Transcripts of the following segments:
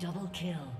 Double kill.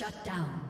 Shut down.